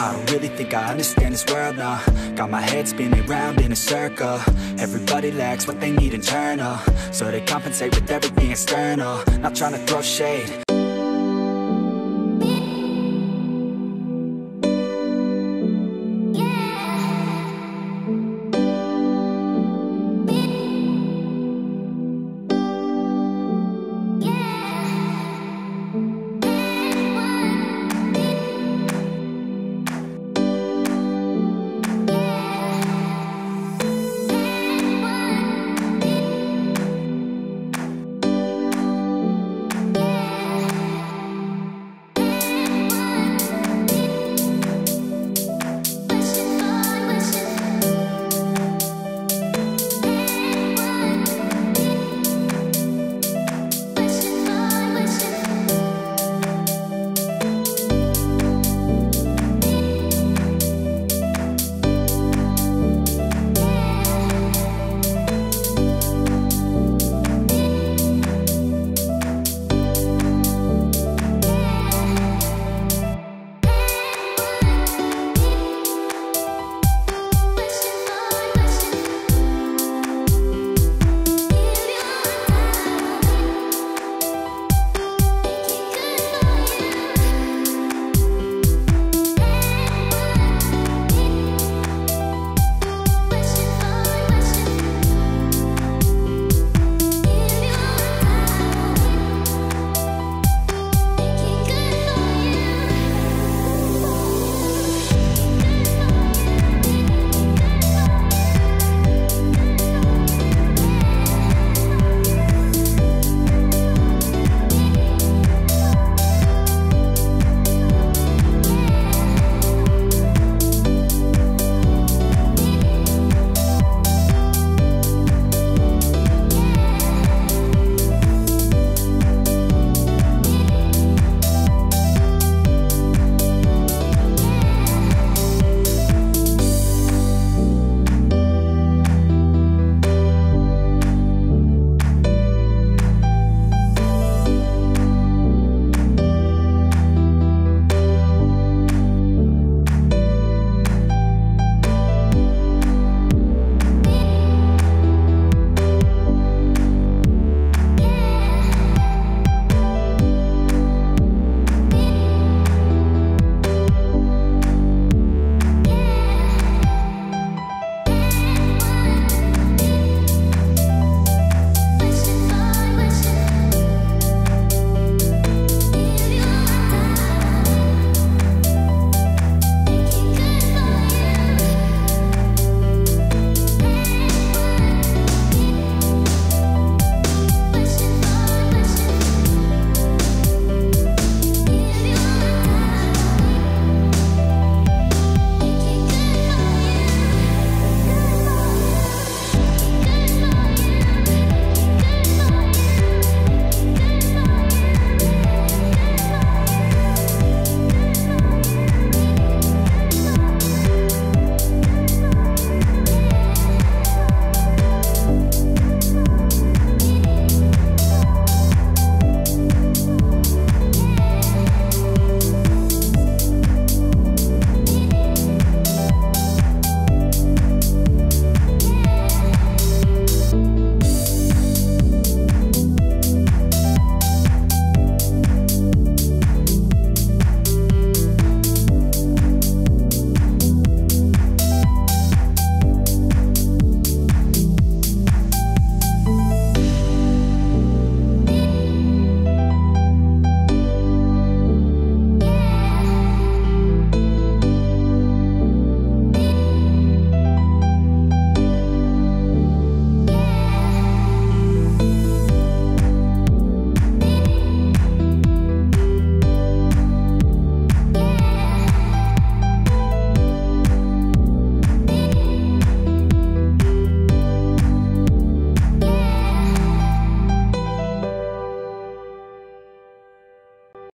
I don't really think I understand this world now Got my head spinning round in a circle. Everybody lacks what they need internal uh. So they compensate with everything external. Not trying to throw shade